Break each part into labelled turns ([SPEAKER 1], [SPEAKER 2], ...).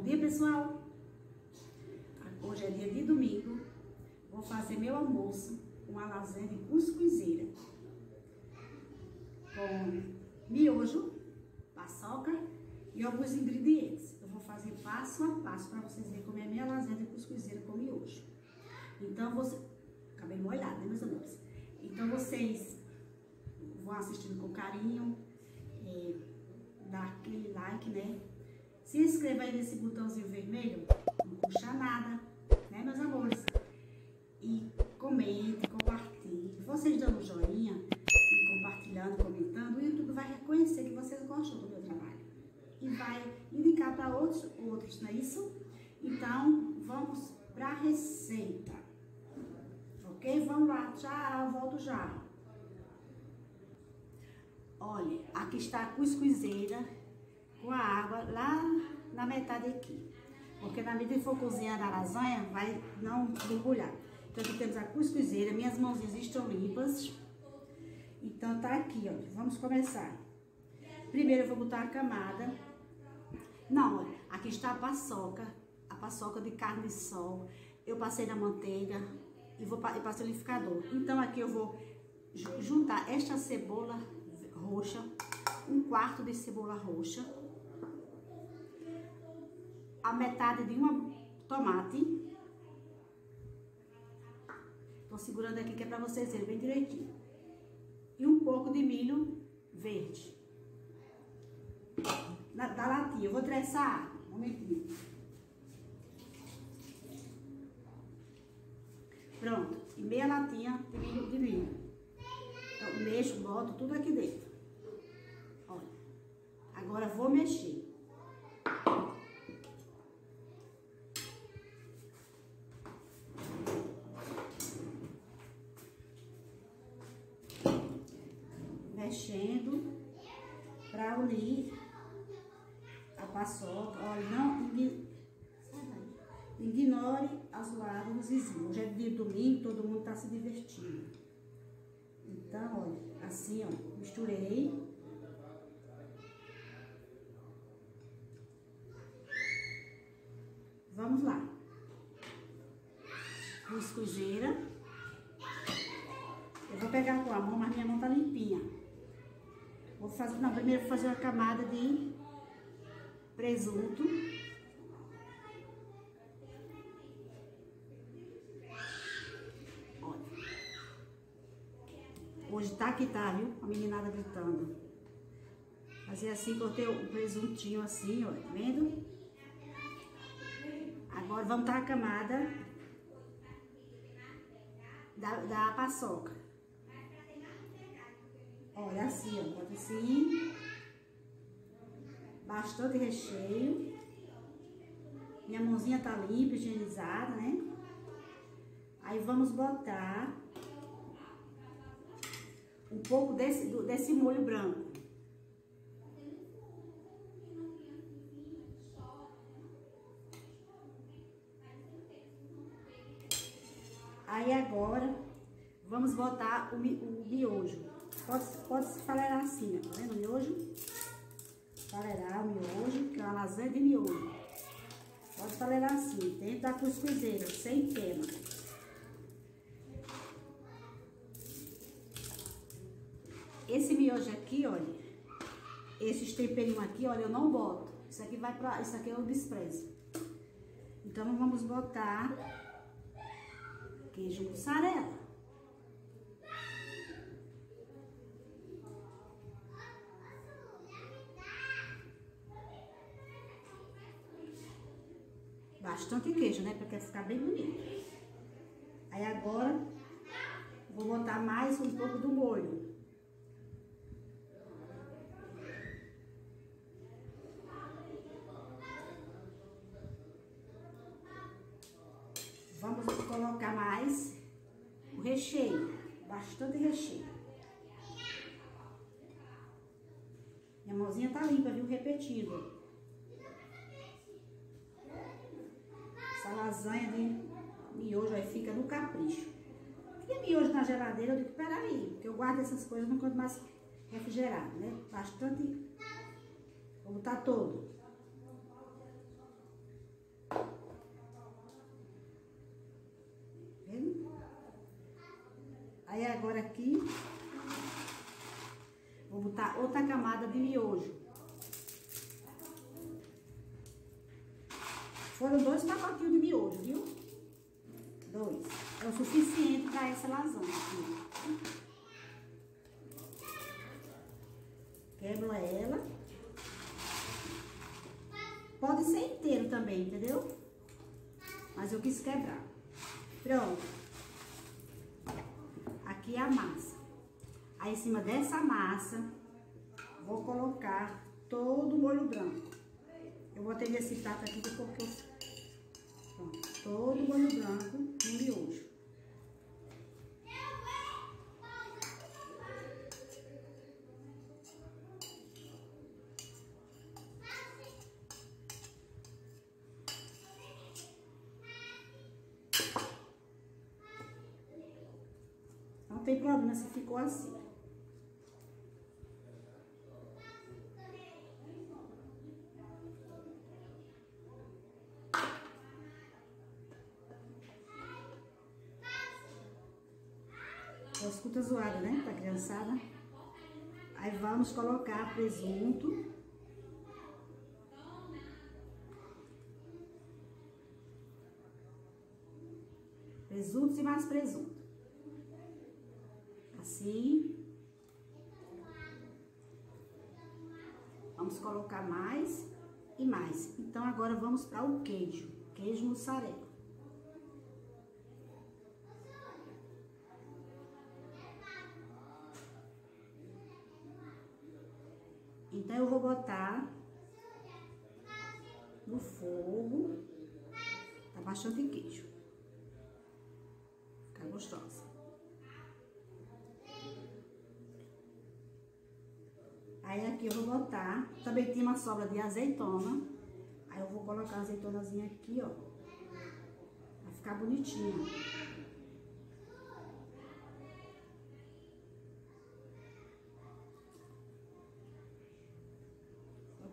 [SPEAKER 1] Bom dia, pessoal! Hoje é dia de domingo. Vou fazer meu almoço com uma lasanha de cuscuzeira. Com miojo, paçoca e alguns ingredientes. Eu vou fazer passo a passo para vocês verem como é a minha lasanha de cuscuzeira com miojo. Então, você... Acabei molhado, né, meus amores? Então, vocês vão assistindo com carinho, é, dar aquele like, né? Se inscreva aí nesse botãozinho vermelho, não custa nada, né, meus amores? E comente, compartilhe. Vocês dando joinha e compartilhando, comentando, o YouTube vai reconhecer que vocês gostam do meu trabalho. E vai indicar para outros, outros, não é isso? Então, vamos para a receita. Ok? Vamos lá. Tchau, volto já. Olha, aqui está a cuscuzeira com a água lá na metade aqui. Porque na medida que for cozinhar a lasanha, vai não mergulhar. Então aqui temos a cuscuzeira, minhas mãozinhas estão limpas. Então tá aqui, ó. Vamos começar. Primeiro eu vou botar a camada. Não, aqui está a paçoca, a paçoca de carne de sol. Eu passei na manteiga e vou e passei no liquidificador. Então aqui eu vou juntar esta cebola roxa, um quarto de cebola roxa, a metade de uma tomate. Tô segurando aqui que é pra vocês verem bem direitinho. E um pouco de milho verde. Na, da latinha. Eu vou tressar. Um momentinho. Pronto. E meia latinha de milho. De milho. Então, mexo, boto tudo aqui dentro. Olha. Agora vou mexer. Mexendo para unir a paçoca. Olha, não ignore as lados dos vizinhos. Hoje é dia de domingo, todo mundo está se divertindo. Então, olha, assim, ó, misturei. Vamos lá. Cuscuzeira. Eu vou pegar com a mão, mas minha mão tá limpinha. Vou fazer, não, primeiro vou fazer uma camada de presunto. Olha. Hoje tá que tá, viu? A meninada gritando. Fazer assim, botei o presuntinho assim, ó, tá vendo? Agora vamos dar a camada da, da paçoca. Olha assim, ó, bota assim. Bastante recheio. Minha mãozinha tá limpa, higienizada, né? Aí vamos botar um pouco desse, desse molho branco. Aí agora, vamos botar o, o miojo. Pode, pode se falerar assim, ó, tá vendo o miojo? Falerar o miojo, que é uma lasanha de miojo. Pode falerar assim, dentro da cuscuzeira, sem queima. Esse miojo aqui, olha, esses temperinhos aqui, olha, eu não boto. Isso aqui vai pra, isso aqui eu desprezo. Então, vamos botar queijo mussarela. Bastante queijo, né? Porque ficar bem bonito. Aí agora, vou botar mais um pouco do molho. Vamos colocar mais o recheio, bastante recheio. Minha mãozinha tá limpa, viu? Repetindo. lasanha de miojo, aí fica no capricho. e miojo na geladeira, eu digo, peraí, porque eu guardo essas coisas no canto mais refrigerado, né? Bastante, vou botar tá todo. Vendo? Aí agora aqui, vou botar outra camada de miojo. Foram dois pacotinhos de miojo, viu? Dois. É o suficiente para essa lasanha aqui. Quebro ela. Pode ser inteiro também, entendeu? Mas eu quis quebrar. Pronto. Aqui é a massa. Aí, em cima dessa massa, vou colocar todo o molho branco. Eu botei nesse prato aqui porque eu todo o molho branco no miojo. Não tem problema se ficou assim. Aí vamos colocar presunto. Presuntos e mais presunto. Assim. Vamos colocar mais e mais. Então, agora vamos para o queijo. Queijo mussarela. Então, eu vou botar no fogo. Tá bastante queijo. Fica gostosa. Aí, aqui eu vou botar... Também tem uma sobra de azeitona. Aí, eu vou colocar a azeitonazinha aqui, ó. Vai ficar bonitinha.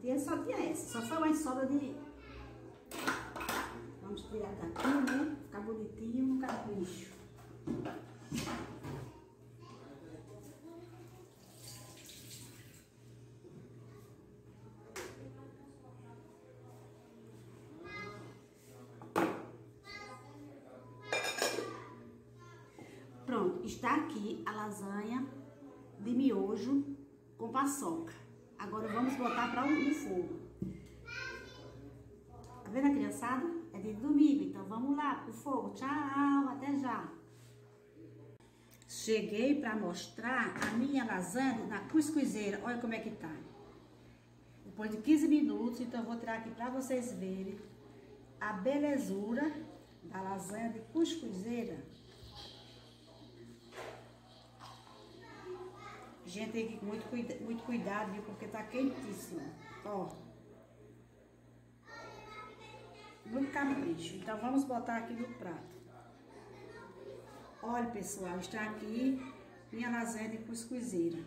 [SPEAKER 1] E só tinha essa, só foi uma sobra de... Vamos tirar daqui, né? Ficar bonitinho no capricho. Pronto, está aqui a lasanha de miojo com paçoca. Agora vamos botar para o fogo. Tá vendo a criançada? É de domingo, então vamos lá pro fogo. Tchau, até já. Cheguei para mostrar a minha lasanha na cuscuzeira. Olha como é que tá. Depois de 15 minutos, então vou tirar aqui para vocês verem a belezura da lasanha de cuscuzeira. Gente, tem que muito, cuida, muito cuidado, viu? Porque tá quentíssimo. Ó. Muito capricho. Então, vamos botar aqui no prato. Olha, pessoal, está aqui minha lasanha de cuscuzeira.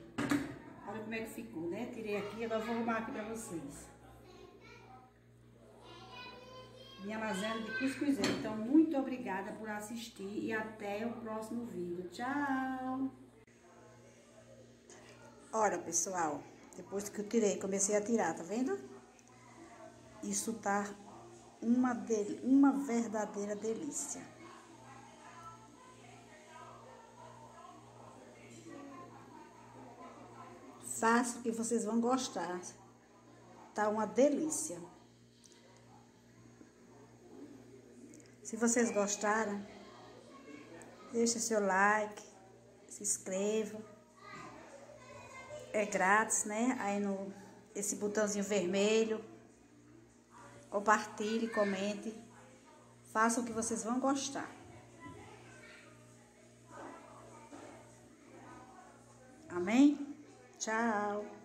[SPEAKER 1] Olha como é que ficou, né? Tirei aqui, agora vou arrumar aqui pra vocês. Minha lasanha de cuscuzeira. Então, muito obrigada por assistir e até o próximo vídeo. Tchau! Olha, pessoal, depois que eu tirei, comecei a tirar, tá vendo? Isso tá uma, del uma verdadeira delícia. Faço que vocês vão gostar. Tá uma delícia. Se vocês gostaram, deixe seu like, se inscreva é grátis, né? Aí no esse botãozinho vermelho. Compartilhe, comente. Faça o que vocês vão gostar. Amém? Tchau.